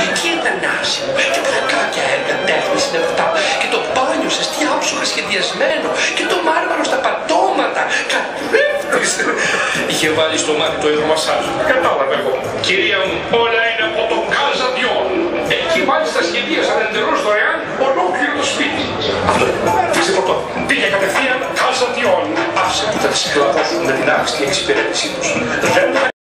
Και Τι ήταν άσυλο, και κακάκια έργα τέχνης είναι αυτά. Και το μπάνιο σας τι άψογα σχεδιασμένο. Και το μάρμαρο στα πατώματα. Κατρέφτης. Είχε βάλει στο μάτι το υδρομασάζ. Κατάλαβα εγώ. Κυρία μου, όλα είναι από το Καζαδιόν. Εκεί μάλιστα σχεδίασαν εντελώς δωρεάν ολόκληρο το σπίτι. Αυτό είναι. Πήγε πρώτο. Λοιπόν, πήγε κατευθείαν Καζαδιόν. Άσε που θα τις σκλαβώσουν με την άριστη εξυπηρέτησή τους. Δεν